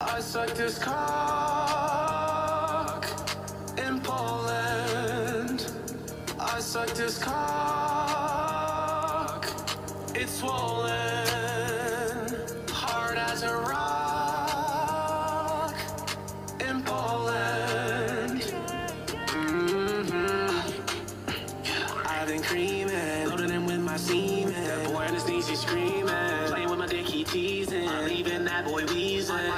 I suck this cock in Poland. I suck this cock. It's swollen, hard as a rock in Poland. Mm-hmm. I've been creaming, loaded in with my semen. That boy on his knees, he's screaming. Playing with my dick, he teasing. I'm leaving that boy wheezing.